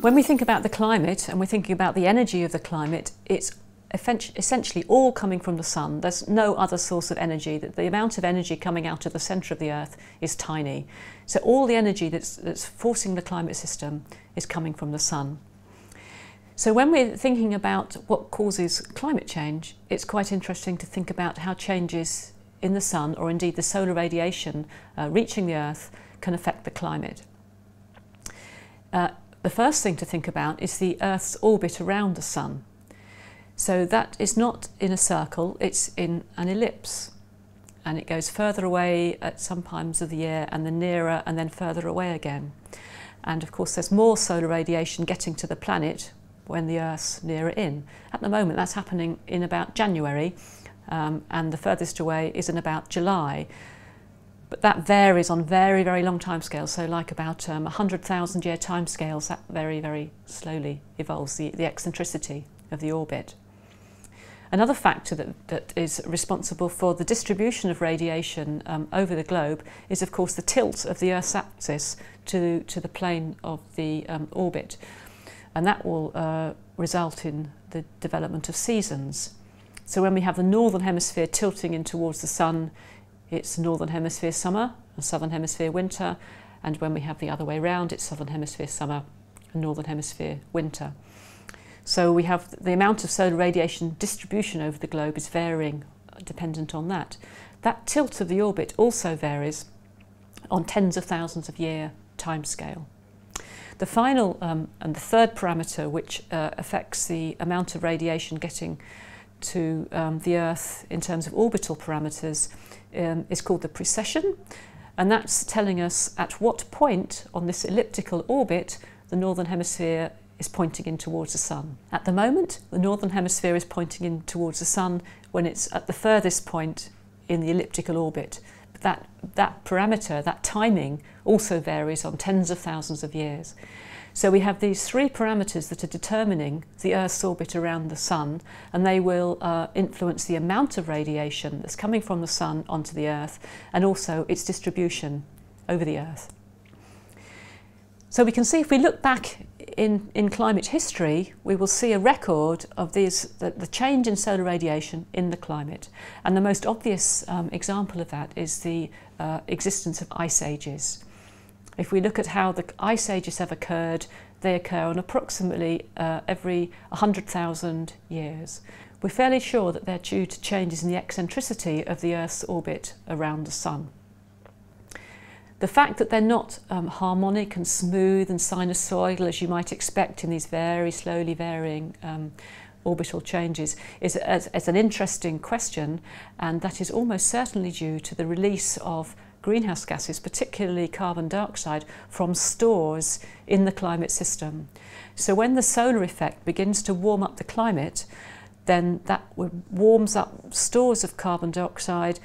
When we think about the climate and we're thinking about the energy of the climate, it's essentially all coming from the sun. There's no other source of energy. The amount of energy coming out of the centre of the Earth is tiny. So all the energy that's, that's forcing the climate system is coming from the sun. So when we're thinking about what causes climate change, it's quite interesting to think about how changes in the sun, or indeed the solar radiation uh, reaching the Earth, can affect the climate. Uh, the first thing to think about is the Earth's orbit around the Sun. So that is not in a circle, it's in an ellipse. And it goes further away at some times of the year and then nearer and then further away again. And of course there's more solar radiation getting to the planet when the Earth's nearer in. At the moment that's happening in about January um, and the furthest away is in about July. But that varies on very, very long timescales. So like about um, 100,000 year timescales, that very, very slowly evolves the, the eccentricity of the orbit. Another factor that, that is responsible for the distribution of radiation um, over the globe is of course the tilt of the Earth's axis to, to the plane of the um, orbit. And that will uh, result in the development of seasons. So when we have the northern hemisphere tilting in towards the sun, it's northern hemisphere summer and southern hemisphere winter. And when we have the other way round, it's southern hemisphere summer and northern hemisphere winter. So we have the amount of solar radiation distribution over the globe is varying uh, dependent on that. That tilt of the orbit also varies on tens of thousands of year timescale. The final um, and the third parameter which uh, affects the amount of radiation getting to um, the Earth in terms of orbital parameters um, is called the precession. And that's telling us at what point on this elliptical orbit the northern hemisphere is pointing in towards the sun. At the moment, the northern hemisphere is pointing in towards the sun when it's at the furthest point in the elliptical orbit. But that, that parameter, that timing, also varies on tens of thousands of years. So we have these three parameters that are determining the Earth's orbit around the Sun, and they will uh, influence the amount of radiation that's coming from the Sun onto the Earth, and also its distribution over the Earth. So we can see if we look back in, in climate history, we will see a record of these, the, the change in solar radiation in the climate. And the most obvious um, example of that is the uh, existence of ice ages. If we look at how the ice ages have occurred, they occur on approximately uh, every 100,000 years. We're fairly sure that they're due to changes in the eccentricity of the Earth's orbit around the Sun. The fact that they're not um, harmonic and smooth and sinusoidal as you might expect in these very slowly varying um, orbital changes is, is an interesting question and that is almost certainly due to the release of greenhouse gases, particularly carbon dioxide, from stores in the climate system. So when the solar effect begins to warm up the climate, then that warms up stores of carbon dioxide,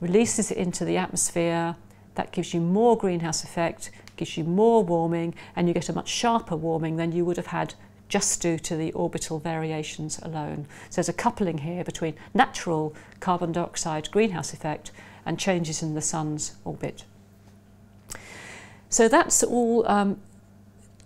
releases it into the atmosphere, that gives you more greenhouse effect, gives you more warming, and you get a much sharper warming than you would have had just due to the orbital variations alone. So there's a coupling here between natural carbon dioxide greenhouse effect and changes in the sun's orbit. So that's all um,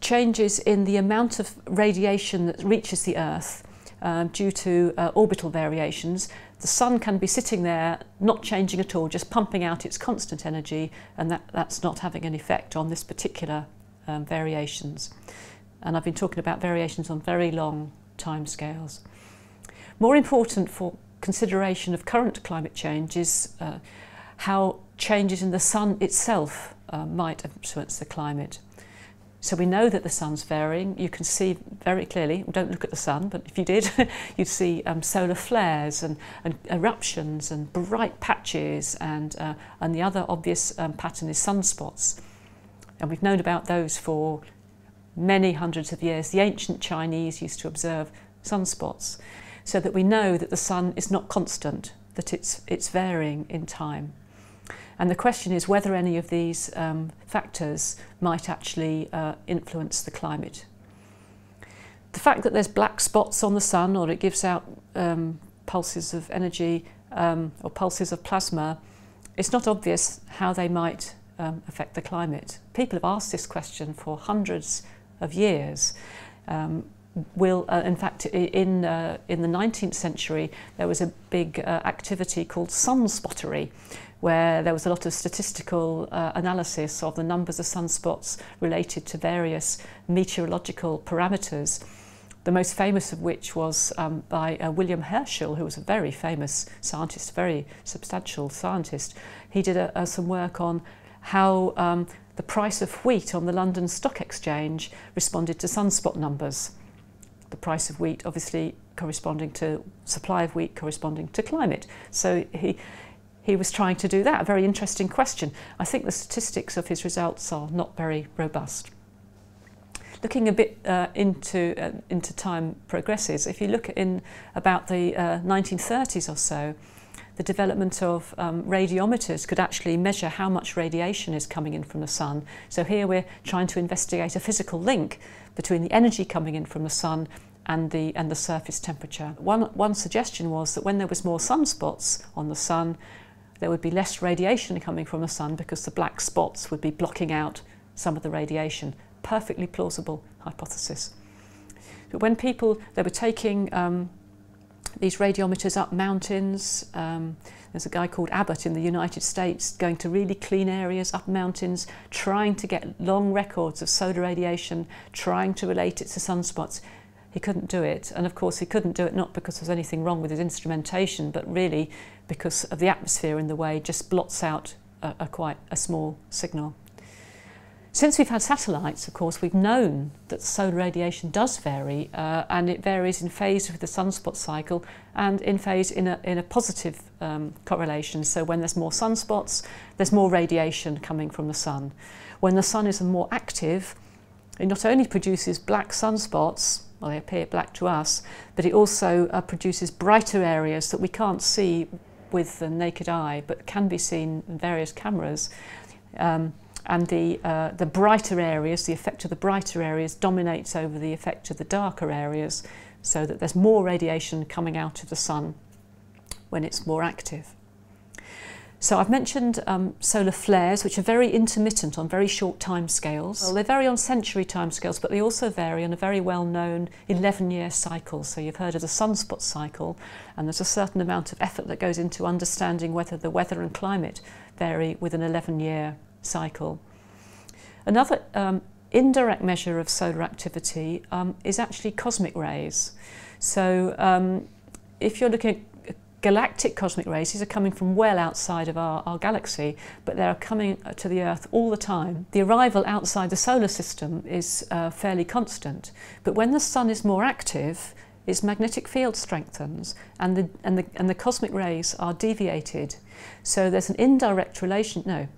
changes in the amount of radiation that reaches the Earth um, due to uh, orbital variations. The sun can be sitting there not changing at all, just pumping out its constant energy and that, that's not having an effect on this particular um, variations. And I've been talking about variations on very long time scales. More important for consideration of current climate change is uh, how changes in the sun itself uh, might influence the climate. So we know that the sun's varying. You can see very clearly, don't look at the sun, but if you did, you'd see um, solar flares and, and, eruptions and bright patches and, uh, and the other obvious um, pattern is sunspots. And we've known about those for many hundreds of years. The ancient Chinese used to observe sunspots so that we know that the sun is not constant, that it's, it's varying in time. And the question is whether any of these um, factors might actually uh, influence the climate. The fact that there's black spots on the sun or it gives out um, pulses of energy um, or pulses of plasma, it's not obvious how they might um, affect the climate. People have asked this question for hundreds of years. Um, will, uh, in fact, in, uh, in the 19th century, there was a big uh, activity called sunspottery, where there was a lot of statistical uh, analysis of the numbers of sunspots related to various meteorological parameters. The most famous of which was um, by uh, William Herschel, who was a very famous scientist, a very substantial scientist. He did a, a, some work on how um, the price of wheat on the London Stock Exchange responded to sunspot numbers. The price of wheat obviously corresponding to supply of wheat corresponding to climate. So he, he was trying to do that. A very interesting question. I think the statistics of his results are not very robust. Looking a bit uh, into, uh, into time progresses, if you look in about the uh, 1930s or so, the development of um, radiometers could actually measure how much radiation is coming in from the sun. So here we're trying to investigate a physical link between the energy coming in from the sun and the, and the surface temperature. One, one suggestion was that when there was more sunspots on the sun, there would be less radiation coming from the sun because the black spots would be blocking out some of the radiation. Perfectly plausible hypothesis. But when people, they were taking um, these radiometers up mountains. Um, there's a guy called Abbot in the United States going to really clean areas up mountains, trying to get long records of solar radiation, trying to relate it to sunspots. He couldn't do it. And of course, he couldn't do it not because there was anything wrong with his instrumentation, but really because of the atmosphere in the way just blots out a, a quite a small signal. Since we've had satellites, of course, we've known that solar radiation does vary uh, and it varies in phase with the sunspot cycle and in phase in a, in a positive um, correlation. So when there's more sunspots, there's more radiation coming from the sun. When the sun is more active, it not only produces black sunspots, well, they appear black to us, but it also uh, produces brighter areas that we can't see with the naked eye, but can be seen in various cameras. Um, and the, uh, the brighter areas, the effect of the brighter areas dominates over the effect of the darker areas so that there's more radiation coming out of the sun when it's more active. So I've mentioned um, solar flares, which are very intermittent on very short time scales. Well, they vary on century time scales, but they also vary on a very well-known 11-year cycle. So you've heard of the sunspot cycle, and there's a certain amount of effort that goes into understanding whether the weather and climate vary with an 11-year cycle. Another um, indirect measure of solar activity um, is actually cosmic rays. So um, if you're looking at galactic cosmic rays, these are coming from well outside of our, our galaxy, but they are coming to the Earth all the time. The arrival outside the solar system is uh, fairly constant, but when the sun is more active, its magnetic field strengthens and the, and the, and the cosmic rays are deviated. So there's an indirect relation, no,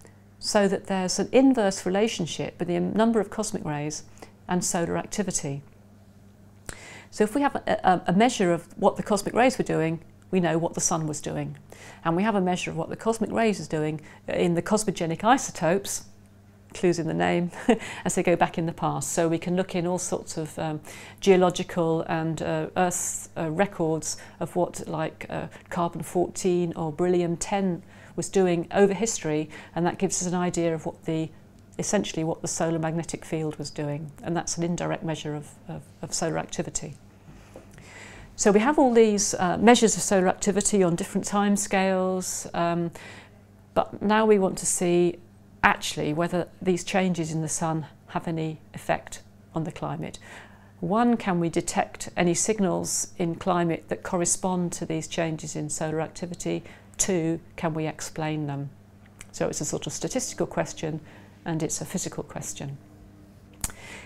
so that there's an inverse relationship between the number of cosmic rays and solar activity. So if we have a, a, measure of what the cosmic rays were doing, we know what the sun was doing. And we have a measure of what the cosmic rays is doing in the cosmogenic isotopes, clues in the name, as they go back in the past. So we can look in all sorts of um, geological and uh, Earth uh, records of what like uh, carbon-14 or beryllium-10 was doing over history, and that gives us an idea of what the essentially what the solar magnetic field was doing, and that's an indirect measure of, of, of solar activity. So we have all these uh, measures of solar activity on different time scales, um, but now we want to see actually whether these changes in the sun have any effect on the climate. One, can we detect any signals in climate that correspond to these changes in solar activity? Two, can we explain them? So it's a sort of statistical question and it's a physical question.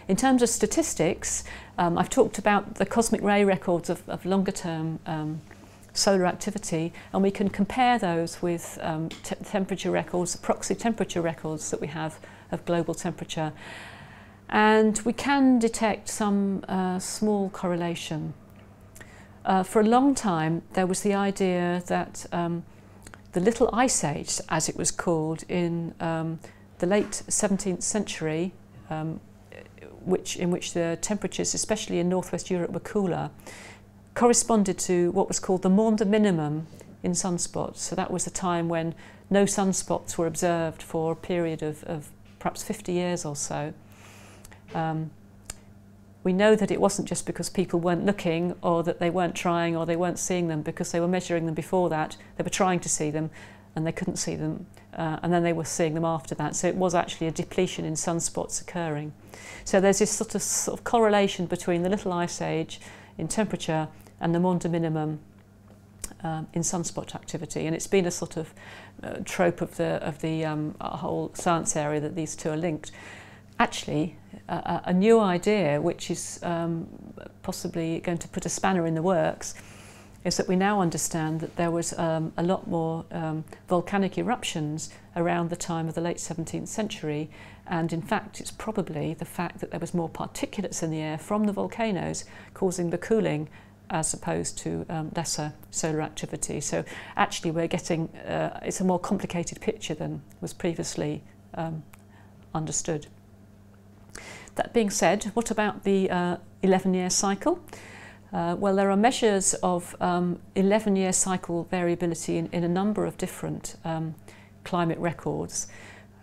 In terms of statistics, um, I've talked about the cosmic ray records of, of longer term um, solar activity and we can compare those with um, te temperature records, proxy temperature records that we have of global temperature. And we can detect some uh, small correlation. Uh, for a long time, there was the idea that um, the Little Ice Age, as it was called, in um, the late 17th century, um, which, in which the temperatures, especially in northwest Europe, were cooler, corresponded to what was called the Maunder minimum in sunspots. So that was a time when no sunspots were observed for a period of, of perhaps 50 years or so. Um, we know that it wasn't just because people weren't looking or that they weren't trying or they weren't seeing them because they were measuring them before that. They were trying to see them and they couldn't see them. Uh, and then they were seeing them after that. So it was actually a depletion in sunspots occurring. So there's this sort of, sort of correlation between the little ice age in temperature and the Maunder minimum um, in sunspot activity. And it's been a sort of uh, trope of the, of the um, whole science area that these two are linked. Actually, a, a new idea, which is um, possibly going to put a spanner in the works, is that we now understand that there was um, a lot more um, volcanic eruptions around the time of the late 17th century and in fact it's probably the fact that there was more particulates in the air from the volcanoes causing the cooling as opposed to um, lesser solar activity. So actually we're getting, uh, it's a more complicated picture than was previously um, understood. That being said, what about the 11-year uh, cycle? Uh, well, there are measures of 11-year um, cycle variability in, in, a number of different um, climate records,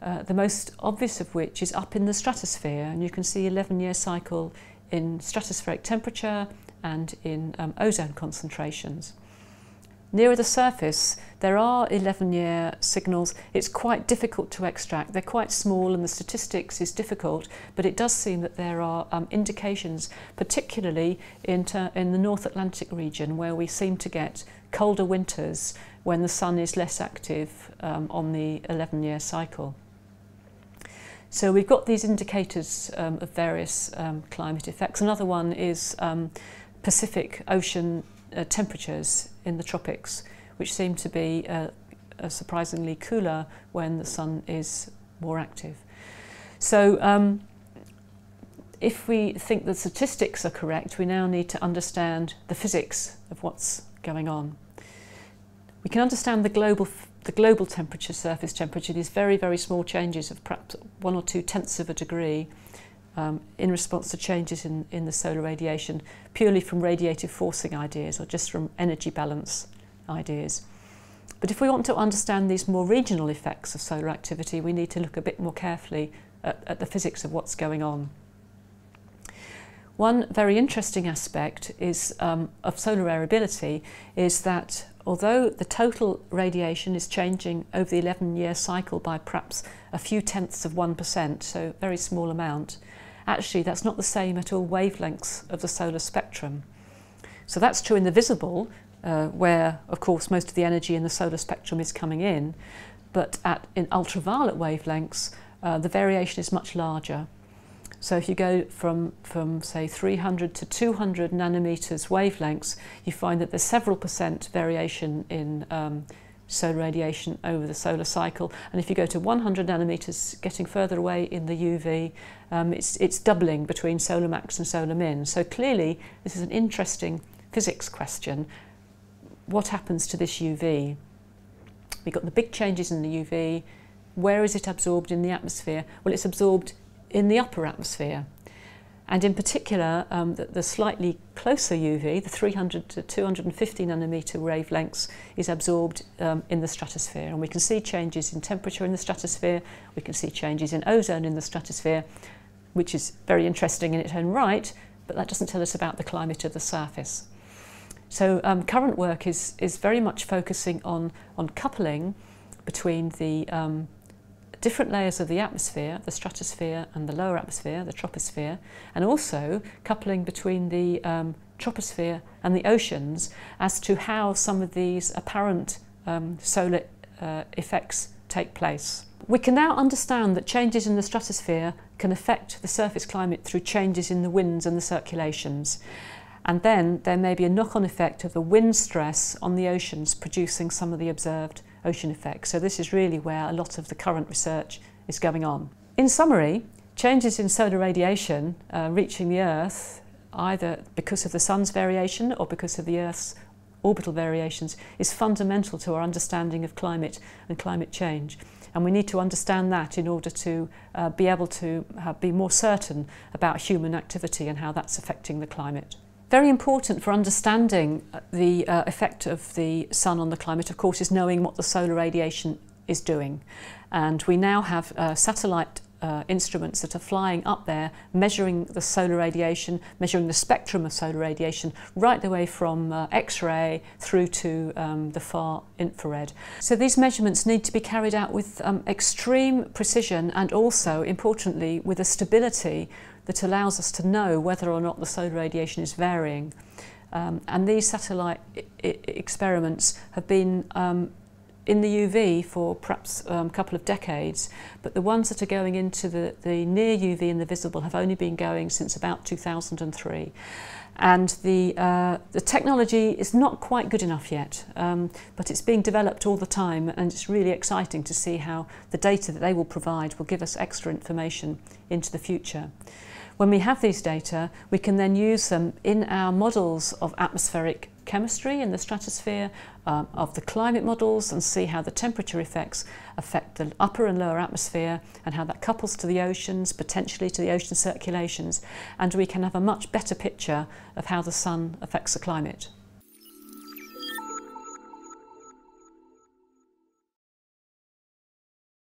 uh, the most obvious of which is up in the stratosphere, and you can see 11-year cycle in stratospheric temperature and in um, ozone concentrations. Nearer the surface, there are 11-year signals. It's quite difficult to extract. They're quite small and the statistics is difficult, but it does seem that there are um, indications, particularly in, in the North Atlantic region, where we seem to get colder winters when the sun is less active um, on the 11-year cycle. So we've got these indicators um, of various um, climate effects. Another one is um, Pacific Ocean uh, temperatures in the tropics, which seem to be uh, uh, surprisingly cooler when the sun is more active. So um, if we think the statistics are correct, we now need to understand the physics of what's going on. We can understand the global, the global temperature, surface temperature, these very, very small changes of perhaps one or two tenths of a degree um, in response to changes in, in the solar radiation purely from radiative forcing ideas or just from energy balance ideas. But if we want to understand these more regional effects of solar activity, we need to look a bit more carefully at, at the physics of what's going on. One very interesting aspect is um, of solar variability is that although the total radiation is changing over the 11 year cycle by perhaps a few tenths of 1%, so a very small amount, actually that's not the same at all wavelengths of the solar spectrum. So that's true in the visible, uh, where of course most of the energy in the solar spectrum is coming in, but at in ultraviolet wavelengths uh, the variation is much larger. So if you go from, from say 300 to 200 nanometers wavelengths, you find that there's several percent variation in um, solar radiation over the solar cycle. And if you go to 100 nanometers, getting further away in the UV, um, it's, it's doubling between solar max and solar min. So clearly, this is an interesting physics question. What happens to this UV? We've got the big changes in the UV. Where is it absorbed in the atmosphere? Well, it's absorbed in the upper atmosphere. And in particular, um, the, the slightly closer UV, the 300 to 250 nanometer wavelengths, is absorbed um, in the stratosphere. And we can see changes in temperature in the stratosphere, we can see changes in ozone in the stratosphere, which is very interesting in its own right, but that doesn't tell us about the climate of the surface. So um, current work is, is very much focusing on, on coupling between the um, different layers of the atmosphere, the stratosphere and the lower atmosphere, the troposphere, and also coupling between the um, troposphere and the oceans as to how some of these apparent um, solar uh, effects take place. We can now understand that changes in the stratosphere can affect the surface climate through changes in the winds and the circulations. And then there may be a knock-on effect of the wind stress on the oceans producing some of the observed ocean effects. So this is really where a lot of the current research is going on. In summary, changes in solar radiation uh, reaching the Earth, either because of the sun's variation or because of the Earth's orbital variations, is fundamental to our understanding of climate and climate change. And we need to understand that in order to uh, be able to uh, be more certain about human activity and how that's affecting the climate. Very important for understanding uh, the uh, effect of the sun on the climate, of course, is knowing what the solar radiation is doing. And we now have uh, satellite uh, instruments that are flying up there, measuring the solar radiation, measuring the spectrum of solar radiation, right the way from uh, X-ray through to um, the far infrared. So these measurements need to be carried out with um, extreme precision and also, importantly, with a stability that allows us to know whether or not the solar radiation is varying. Um, and these satellite e-, e-, experiments have been um, in the UV for perhaps um, a couple of decades, but the ones that are going into the, the near UV and the visible have only been going since about 2003 and the, uh, the technology is not quite good enough yet, um, but it's being developed all the time and it's really exciting to see how the data that they will provide will give us extra information into the future. When we have these data, we can then use them in our models of atmospheric chemistry in the stratosphere um, of the climate models and see how the temperature effects affect the upper and lower atmosphere and how that couples to the oceans, potentially to the ocean circulations, and we can have a much better picture of how the sun affects the climate.